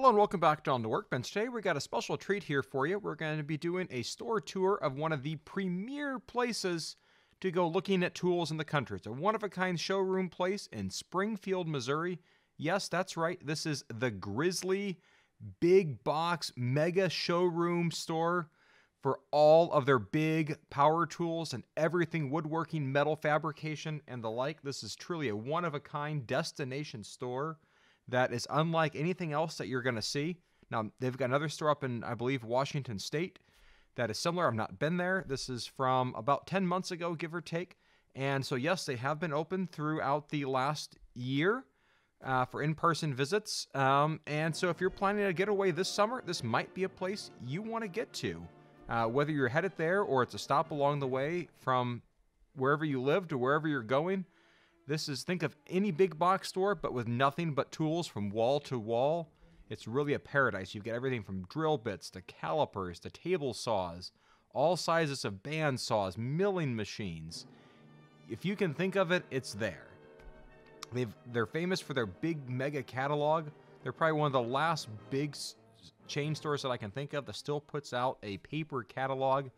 Hello and welcome back to On the Workbench. Today we got a special treat here for you. We're going to be doing a store tour of one of the premier places to go looking at tools in the country. It's a one of a kind showroom place in Springfield, Missouri. Yes, that's right. This is the Grizzly Big Box Mega Showroom store for all of their big power tools and everything woodworking, metal fabrication, and the like. This is truly a one of a kind destination store that is unlike anything else that you're going to see. Now, they've got another store up in, I believe, Washington State that is similar. I've not been there. This is from about 10 months ago, give or take. And so, yes, they have been open throughout the last year uh, for in person visits. Um, and so, if you're planning a getaway this summer, this might be a place you want to get to. Uh, whether you're headed there or it's a stop along the way from wherever you live to wherever you're going, this is, think of any big box store, but with nothing but tools from wall to wall. It's really a paradise. You've got everything from drill bits to calipers to table saws, all sizes of band saws, milling machines. If you can think of it, it's there. They've, they're famous for their big mega catalog. They're probably one of the last big chain stores that I can think of that still puts out a paper catalog.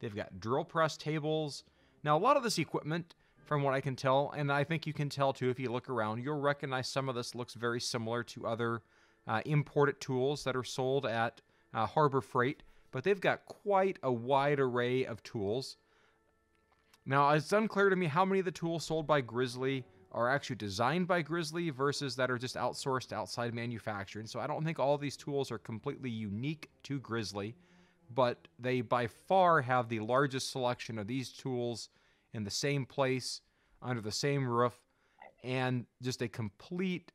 They've got drill press tables. Now, a lot of this equipment, from what I can tell, and I think you can tell too if you look around, you'll recognize some of this looks very similar to other uh, imported tools that are sold at uh, Harbor Freight, but they've got quite a wide array of tools. Now, it's unclear to me how many of the tools sold by Grizzly are actually designed by Grizzly versus that are just outsourced outside manufacturing. So I don't think all these tools are completely unique to Grizzly, but they by far have the largest selection of these tools in the same place, under the same roof, and just a complete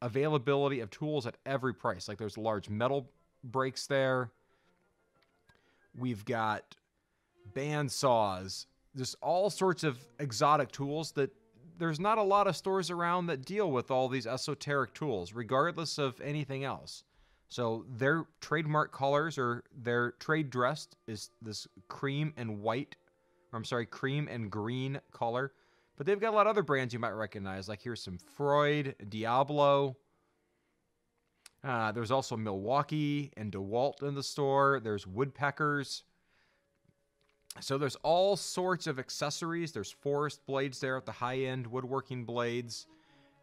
availability of tools at every price. Like there's large metal brakes there. We've got band saws, just all sorts of exotic tools that there's not a lot of stores around that deal with all these esoteric tools, regardless of anything else. So their trademark colors or their trade dress is this cream and white, I'm sorry, cream and green color. But they've got a lot of other brands you might recognize. Like here's some Freud, Diablo. Uh, there's also Milwaukee and DeWalt in the store. There's Woodpeckers. So there's all sorts of accessories. There's Forrest blades there at the high end, woodworking blades.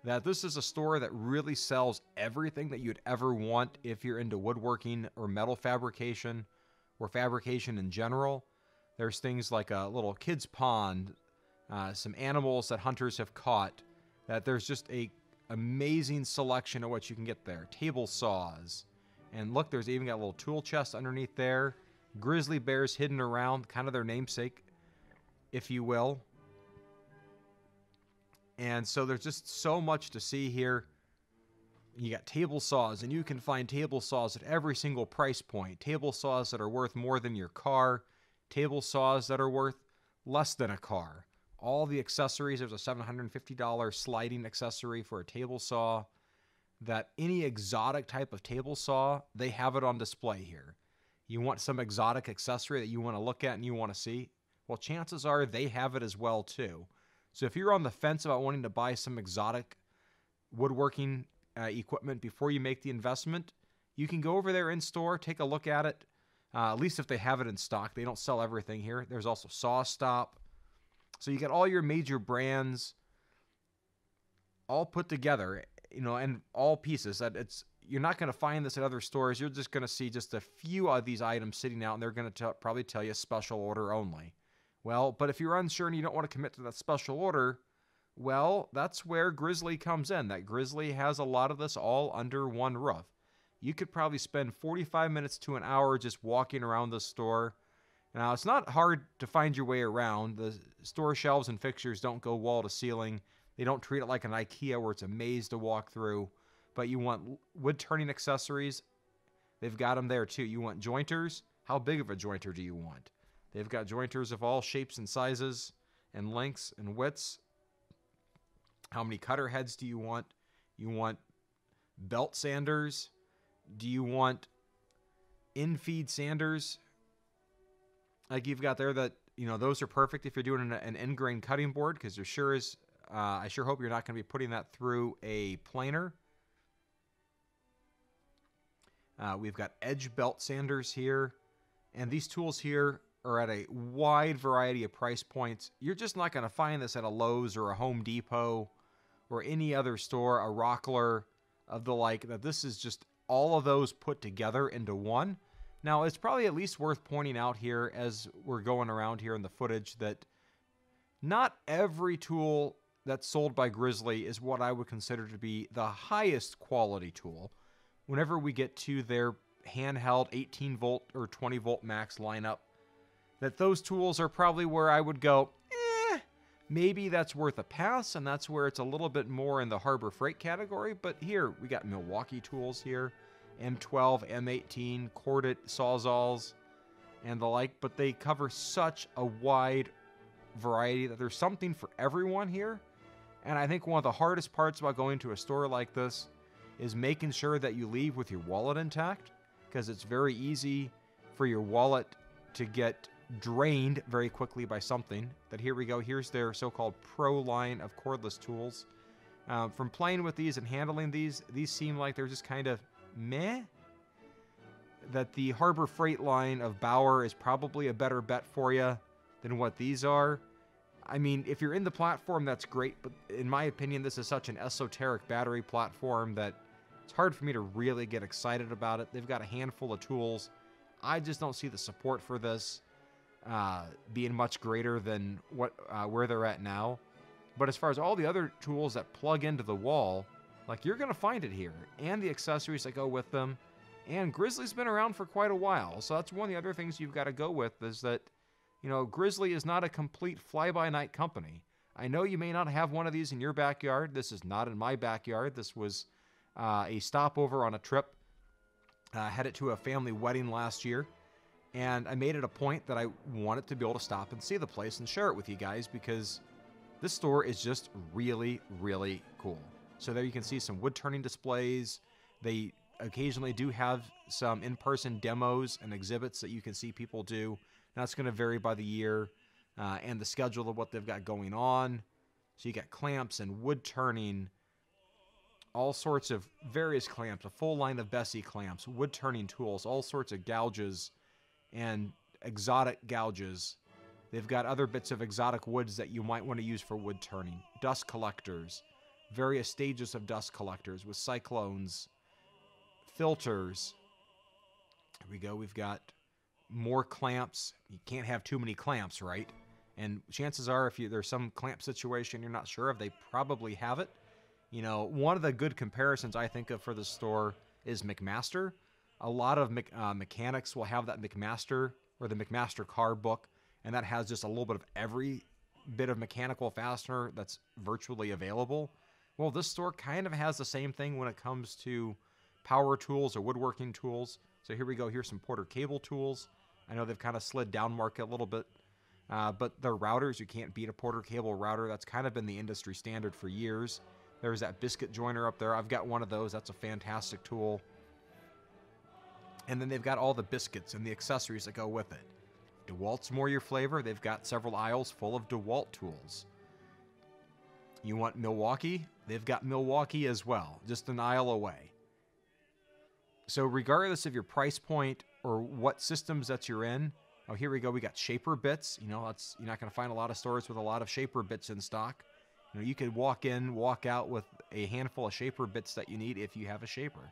That this is a store that really sells everything that you'd ever want if you're into woodworking or metal fabrication or fabrication in general. There's things like a little kid's pond, uh, some animals that hunters have caught. That there's just a amazing selection of what you can get there. Table saws, and look, there's even got a little tool chest underneath there grizzly bears hidden around, kind of their namesake, if you will. And so there's just so much to see here. You got table saws, and you can find table saws at every single price point. Table saws that are worth more than your car, table saws that are worth less than a car. All the accessories, there's a $750 sliding accessory for a table saw. That any exotic type of table saw, they have it on display here you want some exotic accessory that you want to look at and you want to see, well, chances are they have it as well too. So if you're on the fence about wanting to buy some exotic woodworking uh, equipment before you make the investment, you can go over there in store, take a look at it. Uh, at least if they have it in stock, they don't sell everything here. There's also SawStop. So you get all your major brands all put together, you know, and all pieces. That it's you're not going to find this at other stores. You're just going to see just a few of these items sitting out, and they're going to probably tell you special order only. Well, but if you're unsure and you don't want to commit to that special order, well, that's where Grizzly comes in. That Grizzly has a lot of this all under one roof. You could probably spend 45 minutes to an hour just walking around the store. Now, it's not hard to find your way around. The store shelves and fixtures don't go wall to ceiling. They don't treat it like an IKEA where it's a maze to walk through but you want wood turning accessories, they've got them there too. You want jointers? How big of a jointer do you want? They've got jointers of all shapes and sizes and lengths and widths. How many cutter heads do you want? You want belt sanders? Do you want in-feed sanders? Like you've got there that, you know, those are perfect if you're doing an, an end grain cutting board because there sure is, uh, I sure hope you're not going to be putting that through a planer Uh, we've got edge belt sanders here. And these tools here are at a wide variety of price points. You're just not going to find this at a Lowe's or a Home Depot or any other store, a Rockler of the like, that this is just all of those put together into one. Now, it's probably at least worth pointing out here as we're going around here in the footage that not every tool that's sold by Grizzly is what I would consider to be the highest quality tool. Whenever we get to their handheld 18 volt or 20 volt max lineup, that those tools are probably where I would go, maybe that's worth a pass, and that's where it's a little bit more in the Harbor Freight category. But here, we got Milwaukee tools here, M12, M18, corded sawzalls, and the like, but they cover such a wide variety that there's something for everyone here. And I think one of the hardest parts about going to a store like this is making sure that you leave with your wallet intact because it's very easy for your wallet to get drained very quickly by something. That here we go. Here's their so-called pro line of cordless tools. Um, from playing with these and handling these, these seem like they're just kind of meh. That the Harbor Freight line of Bauer is probably a better bet for you than what these are. I mean, if you're in the platform, that's great, but in my opinion, this is such an esoteric battery platform that it's hard for me to really get excited about it. They've got a handful of tools. I just don't see the support for this uh, being much greater than what uh, where they're at now. But as far as all the other tools that plug into the wall, like you're gonna find it here, and the accessories that go with them. And Grizzly's been around for quite a while, so that's one of the other things you've got to go with is that, you know, Grizzly is not a complete fly-by-night company. I know you may not have one of these in your backyard. This is not in my backyard. This was uh, a stopover on a trip. Uh, headed to a family wedding last year, and I made it a point that I wanted to be able to stop and see the place and share it with you guys because this store is just really, really cool. So there you can see some wood turning displays. They occasionally do have some in-person demos and exhibits that you can see people do. That's going to vary by the year uh, and the schedule of what they've got going on. So you got clamps and wood turning, all sorts of various clamps, a full line of Bessey clamps, wood turning tools, all sorts of gouges and exotic gouges. They've got other bits of exotic woods that you might want to use for wood turning, dust collectors, various stages of dust collectors with cyclones, filters. Here we go. We've got more clamps. You can't have too many clamps, right? And chances are, if you, there's some clamp situation you're not sure of, they probably have it. You know, one of the good comparisons I think of for the store is McMaster. A lot of me- uh, mechanics will have that McMaster or the McMaster-Carr book, and that has just a little bit of every bit of mechanical fastener that's virtually available. Well, this store kind of has the same thing when it comes to power tools or woodworking tools. So here we go. Here's some Porter-Cable tools. I know they've kind of slid down market a little bit, uh, but the routers, you can't beat a Porter-Cable router. That's kind of been the industry standard for years. There's that biscuit joiner up there. I've got one of those. That's a fantastic tool. And then they've got all the biscuits and the accessories that go with it. DeWalt's more your flavor. They've got several aisles full of DeWalt tools. You want Milwaukee? They've got Milwaukee as well, just an aisle away. So regardless of your price point or what systems that you're in, oh here we go, we got shaper bits. You know, that's you're not going to find a lot of stores with a lot of shaper bits in stock. You know, you could walk in, walk out with a handful of shaper bits that you need if you have a shaper.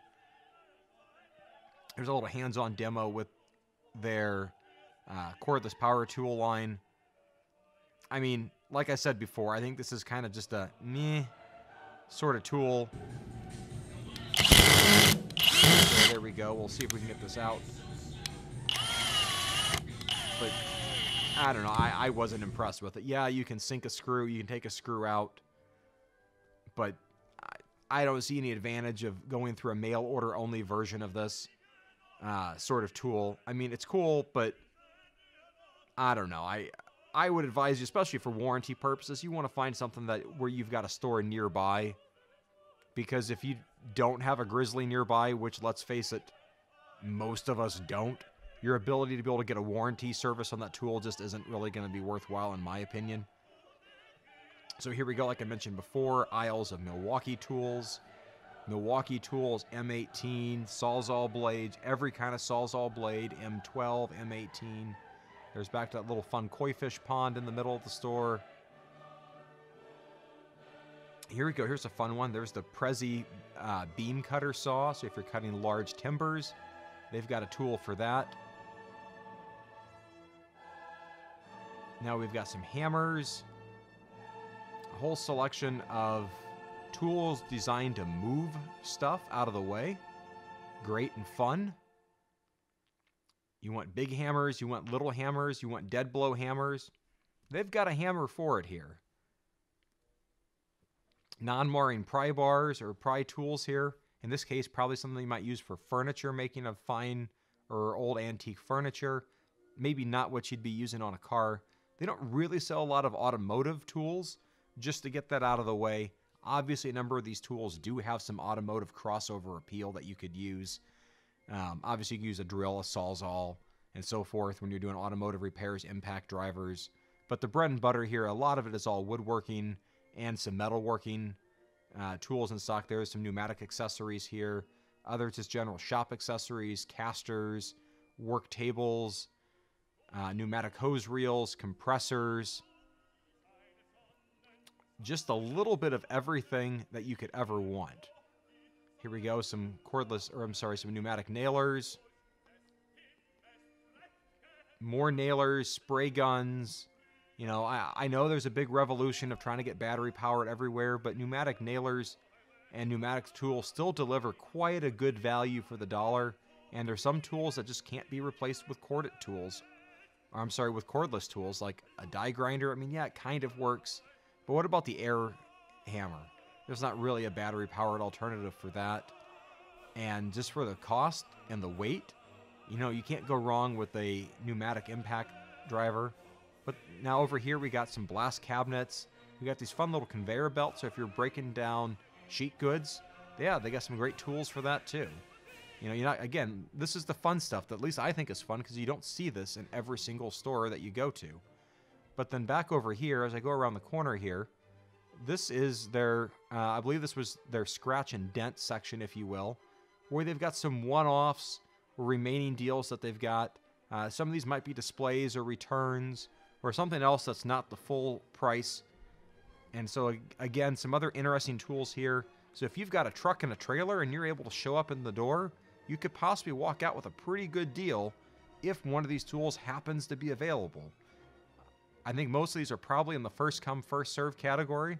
There's a little hands-on demo with their uh, cordless power tool line. I mean, like I said before, I think this is kind of just a meh sort of tool. There we go. We'll see if we can get this out. But I don't know. I, I wasn't impressed with it. Yeah, you can sink a screw. You can take a screw out. But I, I don't see any advantage of going through a mail order only version of this uh, sort of tool. I mean, it's cool, but I don't know. I I would advise you, especially for warranty purposes, you want to find something that where you've got a store nearby. Because if you don't have a Grizzly nearby, which let's face it, most of us don't, your ability to be able to get a warranty service on that tool just isn't really going to be worthwhile, in my opinion. So here we go, like I mentioned before, aisles of Milwaukee tools. Milwaukee Tools M18, Sawzall blades, every kind of Sawzall blade, M12, M18. There's back to that little fun koi fish pond in the middle of the store. Here we go. Here's a fun one. There's the Prazi uh, beam cutter saw. So if you're cutting large timbers, they've got a tool for that. Now we've got some hammers, a whole selection of tools designed to move stuff out of the way. Great and fun. You want big hammers, you want little hammers, you want dead blow hammers. They've got a hammer for it here. Non-marring pry bars or pry tools here. In this case, probably something you might use for furniture, making of fine or old antique furniture. Maybe not what you'd be using on a car. They don't really sell a lot of automotive tools, just to get that out of the way. Obviously, a number of these tools do have some automotive crossover appeal that you could use. Um, obviously, you can use a drill, a sawzall, and so forth when you're doing automotive repairs, impact drivers. But the bread and butter here, a lot of it is all woodworking and some metalworking uh, tools in stock. There's some pneumatic accessories here. Others just general shop accessories, casters, work tables, uh, pneumatic hose reels, compressors, just a little bit of everything that you could ever want. Here we go, some cordless, or I'm sorry, some pneumatic nailers, more nailers, spray guns. You know, I, I know there's a big revolution of trying to get battery powered everywhere, but pneumatic nailers and pneumatic tools still deliver quite a good value for the dollar. And there's some tools that just can't be replaced with corded tools. Or I'm sorry, with cordless tools like a die grinder. I mean, yeah, it kind of works but what about the air hammer? There's not really a battery powered alternative for that. And just for the cost and the weight, you know, you can't go wrong with a pneumatic impact driver. But now over here we got some blast cabinets. We got these fun little conveyor belts. So if you're breaking down sheet goods, yeah, they got some great tools for that too. You know, you're not again, this is the fun stuff that at least I think is fun because you don't see this in every single store that you go to. But then back over here, as I go around the corner here, this is their, uh, I believe this was their scratch and dent section, if you will, where they've got some one-offs or remaining deals that they've got. Uh, some of these might be displays or returns or something else that's not the full price. And so again, some other interesting tools here. So if you've got a truck and a trailer and you're able to show up in the door, you could possibly walk out with a pretty good deal if one of these tools happens to be available. I think most of these are probably in the first come, first serve category.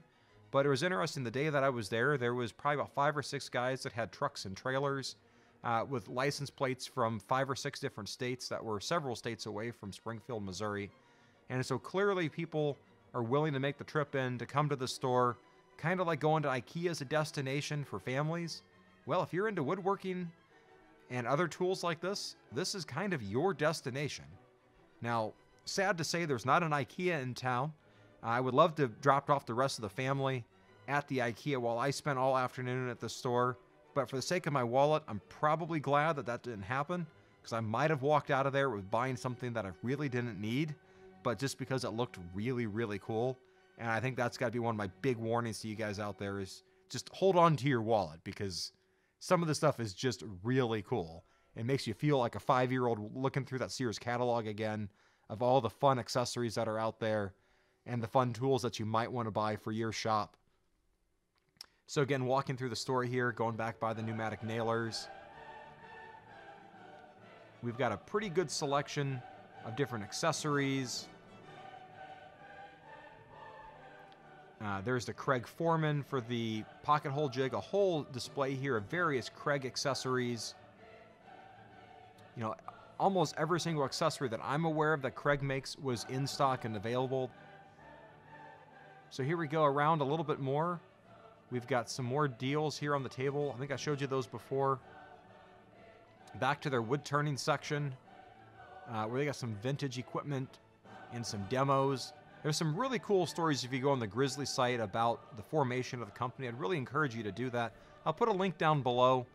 But it was interesting the day that I was there, there was probably about five or six guys that had trucks and trailers uh, with license plates from five or six different states that were several states away from Springfield, Missouri. And so clearly people are willing to make the trip in to come to the store, kind of like going to IKEA as a destination for families. Well, if you're into woodworking and other tools like this, this is kind of your destination. Now, sad to say there's not an IKEA in town. I would love to have dropped off the rest of the family at the IKEA while I spent all afternoon at the store. But for the sake of my wallet, I'm probably glad that that didn't happen because I might have walked out of there with buying something that I really didn't need, but just because it looked really, really cool. And I think that's got to be one of my big warnings to you guys out there is just hold on to your wallet because some of the stuff is just really cool. It makes you feel like a five year old looking through that Sears catalog again of all the fun accessories that are out there and the fun tools that you might want to buy for your shop. So again, walking through the store here, going back by the pneumatic nailers. We've got a pretty good selection of different accessories. Uh, there's the Kreg Foreman for the pocket hole jig, a whole display here of various Kreg accessories. You know, almost every single accessory that I'm aware of that Kreg makes was in stock and available. So here we go around a little bit more. We've got some more deals here on the table. I think I showed you those before. Back to their wood turning section, uh, where they got some vintage equipment and some demos. There's some really cool stories if you go on the Grizzly site about the formation of the company. I'd really encourage you to do that. I'll put a link down below.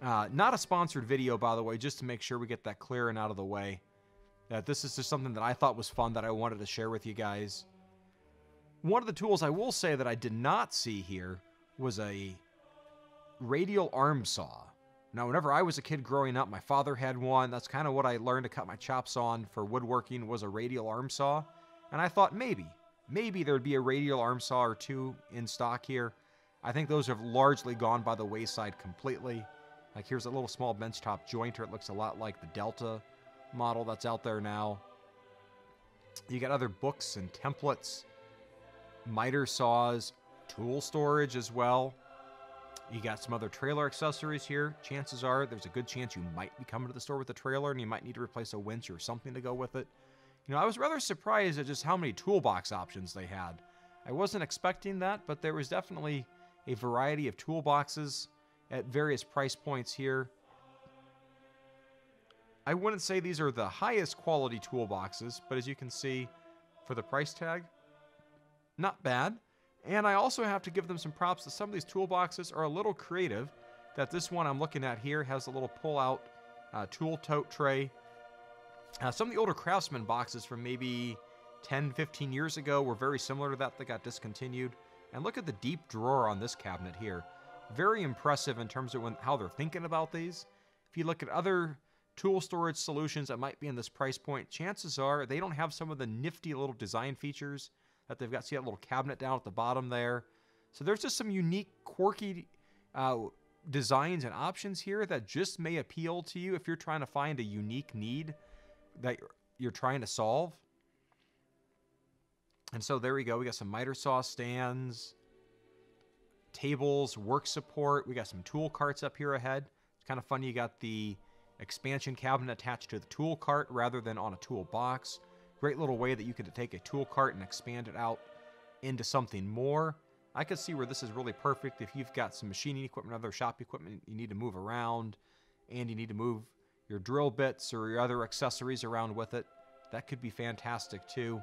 Uh, not a sponsored video, by the way, just to make sure we get that clear and out of the way. That this is just something that I thought was fun that I wanted to share with you guys. One of the tools I will say that I did not see here was a radial arm saw. Now, whenever I was a kid growing up, my father had one. That's kind of what I learned to cut my chops on for woodworking was a radial arm saw. And I thought maybe, maybe there'd be a radial arm saw or two in stock here. I think those have largely gone by the wayside completely. Like here's a little small benchtop jointer. It looks a lot like the Delta model that's out there now. You got other books and templates, miter saws, tool storage as well. You got some other trailer accessories here. Chances are there's a good chance you might be coming to the store with a trailer and you might need to replace a winch or something to go with it. You know, I was rather surprised at just how many toolbox options they had. I wasn't expecting that, but there was definitely a variety of toolboxes at various price points here. I wouldn't say these are the highest quality toolboxes, but as you can see for the price tag, not bad. And I also have to give them some props that some of these toolboxes are a little creative. That this one I'm looking at here has a little pull-out uh, tool tote tray. Uh, some of the older Craftsman boxes from maybe 10, 15 years ago were very similar to that that got discontinued. And look at the deep drawer on this cabinet here. Very impressive in terms of when, how they're thinking about these. If you look at other tool storage solutions that might be in this price point, chances are they don't have some of the nifty little design features that they've got. See that little cabinet down at the bottom there? So there's just some unique, quirky uh, designs and options here that just may appeal to you if you're trying to find a unique need that you're trying to solve. And so there we go. We got some miter saw stands, tables, work support. We got some tool carts up here ahead. It's kind of funny. You got the expansion cabinet attached to the tool cart rather than on a toolbox. Great little way that you could take a tool cart and expand it out into something more. I could see where this is really perfect if you've got some machining equipment, other shop equipment you need to move around, and you need to move your drill bits or your other accessories around with it. That could be fantastic too.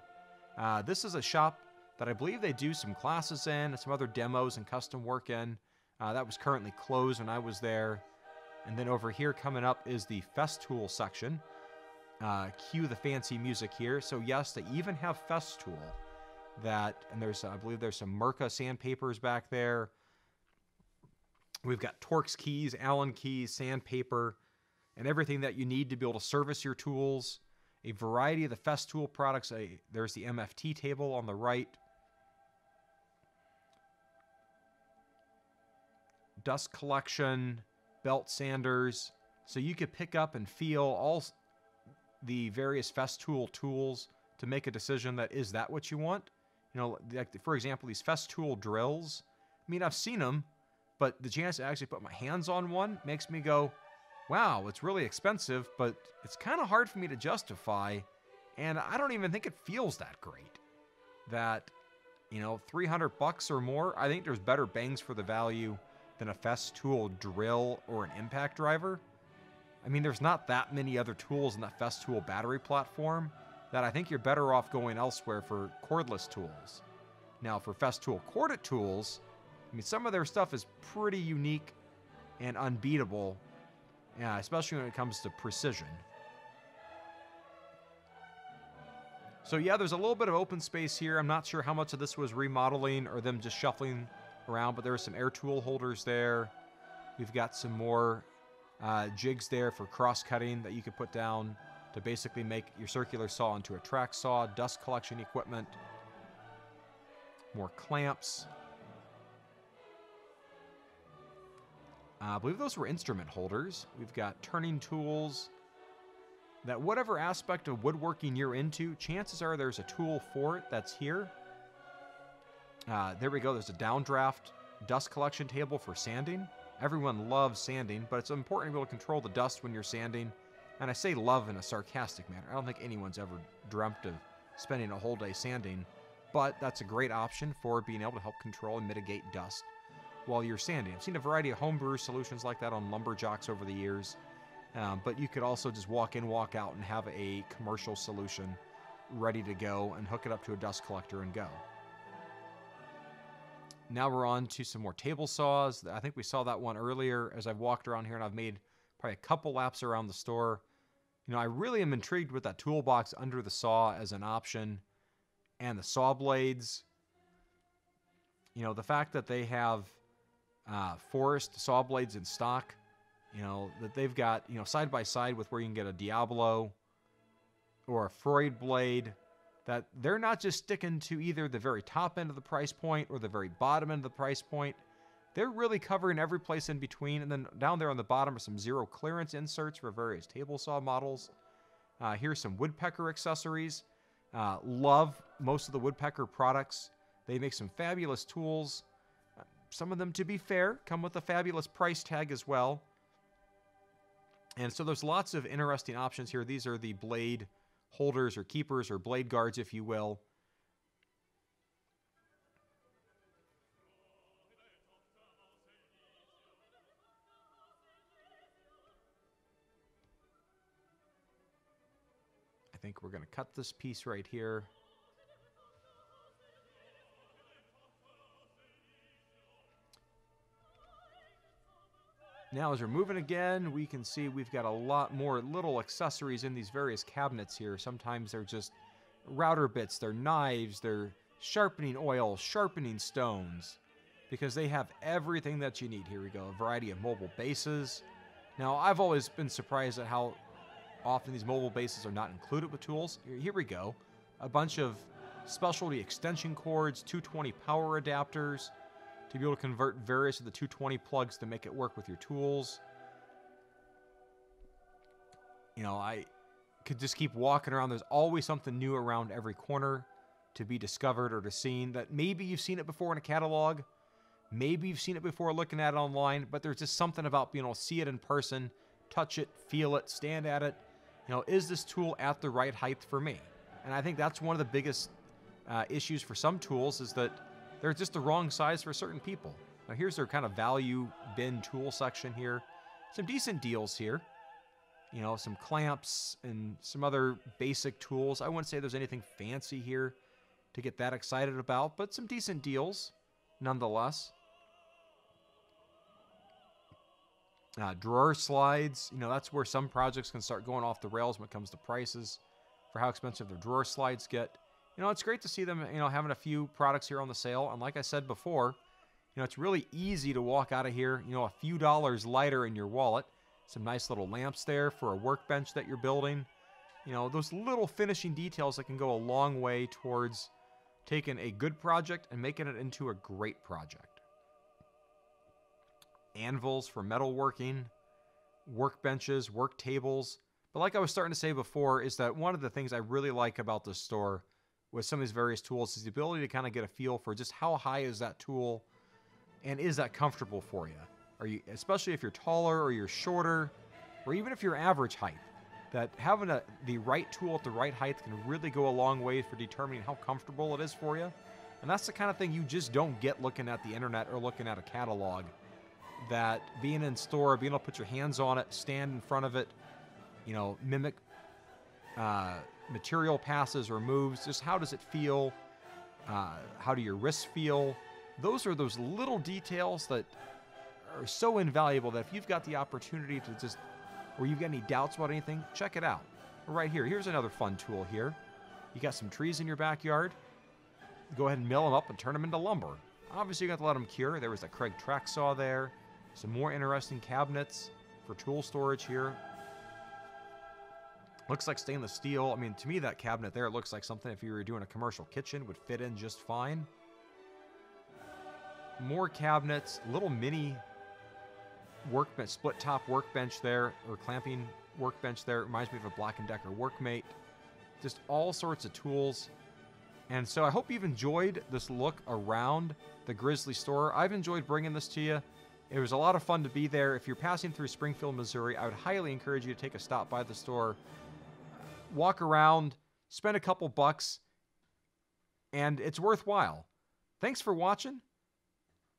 Uh, this is a shop that I believe they do some classes in, some other demos and custom work in. Uh, that was currently closed when I was there. And then over here coming up is the Festool section. Uh, cue the fancy music here. So yes, they even have Festool. That and there's I believe there's some Mirka sandpapers back there. We've got Torx keys, Allen keys, sandpaper, and everything that you need to be able to service your tools a variety of the Festool products. A, there's the MFT table on the right. Dust collection, belt sanders. So you could pick up and feel all the various Festool tools to make a decision that is that what you want? You know, like for example, these Festool drills. I mean, I've seen them, but the chance to actually put my hands on one makes me go, wow, it's really expensive, but it's kind of hard for me to justify, and I don't even think it feels that great. That, you know, 300 bucks or more, I think there's better bangs for the value than a Festool drill or an impact driver. I mean, there's not that many other tools in that Festool battery platform that I think you're better off going elsewhere for cordless tools. Now, for Festool corded tools, I mean, some of their stuff is pretty unique and unbeatable yeah, especially when it comes to precision. So yeah, there's a little bit of open space here. I'm not sure how much of this was remodeling or them just shuffling around, but there are some air tool holders there. We've got some more uh, jigs there for cross-cutting that you could put down to basically make your circular saw into a track saw, dust collection equipment, more clamps, Uh, I believe those were instrument holders. We've got turning tools. That whatever aspect of woodworking you're into, chances are there's a tool for it that's here. Uh, there we go. There's a downdraft dust collection table for sanding. Everyone loves sanding, but it's important to be able to control the dust when you're sanding. And I say love in a sarcastic manner. I don't think anyone's ever dreamt of spending a whole day sanding, but that's a great option for being able to help control and mitigate dust while you're sanding. I've seen a variety of homebrew solutions like that on LumberJocks over the years, um, but you could also just walk in, walk out, and have a commercial solution ready to go and hook it up to a dust collector and go. Now we're on to some more table saws. I think we saw that one earlier as I've walked around here and I've made probably a couple laps around the store. You know, I really am intrigued with that toolbox under the saw as an option and the saw blades. You know, the fact that they have uh, Forrest saw blades in stock. You know that they've got you know side by side with where you can get a Diablo or a Freud blade. That they're not just sticking to either the very top end of the price point or the very bottom end of the price point. They're really covering every place in between. And then down there on the bottom are some zero clearance inserts for various table saw models. Uh, here's some woodpecker accessories. Uh, love most of the woodpecker products. They make some fabulous tools. Some of them, to be fair, come with a fabulous price tag as well. And so there's lots of interesting options here. These are the blade holders or keepers or blade guards, if you will. I think we're going to cut this piece right here. Now as we're moving again, we can see we've got a lot more little accessories in these various cabinets here. Sometimes they're just router bits, they're knives, they're sharpening oil, sharpening stones, because they have everything that you need. Here we go, a variety of mobile bases. Now, I've always been surprised at how often these mobile bases are not included with tools. Here we go, a bunch of specialty extension cords, 220 power adapters, to be able to convert various of the 220 plugs to make it work with your tools. You know, I could just keep walking around. There's always something new around every corner to be discovered or to seen that maybe you've seen it before in a catalog. Maybe you've seen it before looking at it online, but there's just something about being able to see it in person, touch it, feel it, stand at it. You know, is this tool at the right height for me? And I think that's one of the biggest uh, issues for some tools is that they're just the wrong size for certain people. Now here's their kind of value bin tool section here. Some decent deals here. You know, some clamps and some other basic tools. I wouldn't say there's anything fancy here to get that excited about, but some decent deals nonetheless. Uh, drawer slides, you know, that's where some projects can start going off the rails when it comes to prices for how expensive their drawer slides get you know, it's great to see them, you know, having a few products here on the sale. And like I said before, you know, it's really easy to walk out of here, you know, a few dollars lighter in your wallet. Some nice little lamps there for a workbench that you're building. You know, those little finishing details that can go a long way towards taking a good project and making it into a great project. Anvils for metalworking, workbenches, work tables. But like I was starting to say before, is that one of the things I really like about this store with some of these various tools is the ability to kind of get a feel for just how high is that tool and is that comfortable for you? Are you especially if you're taller or you're shorter or even if you're average height, that having a, the right tool at the right height can really go a long way for determining how comfortable it is for you. And that's the kind of thing you just don't get looking at the internet or looking at a catalog. That being in store, being able to put your hands on it, stand in front of it, you know, mimic uh, material passes or moves? Just how does it feel? Uh, how do your wrists feel? Those are those little details that are so invaluable that if you've got the opportunity to just, or you've got any doubts about anything, check it out. Right here, here's another fun tool here. You got some trees in your backyard. Go ahead and mill them up and turn them into lumber. Obviously, you got to let them cure. There was a Kreg track saw there. Some more interesting cabinets for tool storage here. Looks like stainless steel. I mean, to me, that cabinet there looks like something if you were doing a commercial kitchen would fit in just fine. More cabinets, little mini workbench, split top workbench there, or clamping workbench there. Reminds me of a Black & Decker workmate. Just all sorts of tools. And so I hope you've enjoyed this look around the Grizzly store. I've enjoyed bringing this to you. It was a lot of fun to be there. If you're passing through Springfield, Missouri, I would highly encourage you to take a stop by the store walk around, spend a couple bucks, and it's worthwhile. Thanks for watching.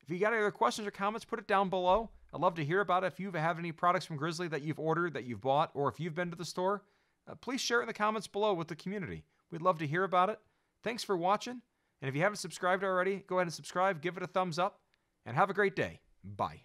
If you got any other questions or comments, put it down below. I'd love to hear about it. If you have any products from Grizzly that you've ordered, that you've bought, or if you've been to the store, uh, please share it in the comments below with the community. We'd love to hear about it. Thanks for watching. And if you haven't subscribed already, go ahead and subscribe, give it a thumbs up, and have a great day. Bye.